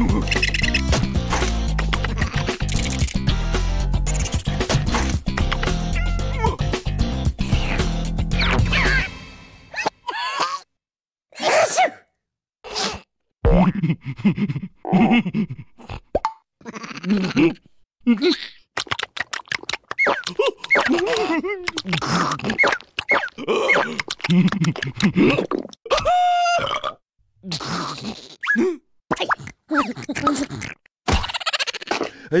Mm-hmm. 왜?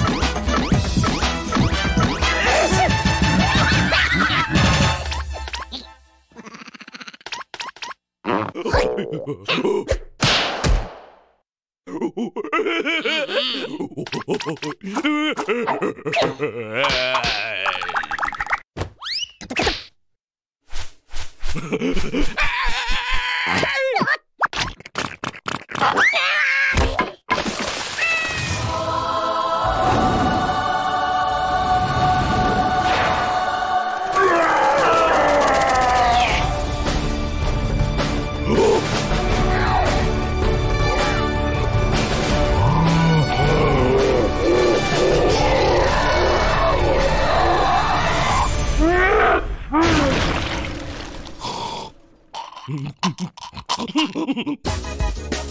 Ah! Ha ha ha ha!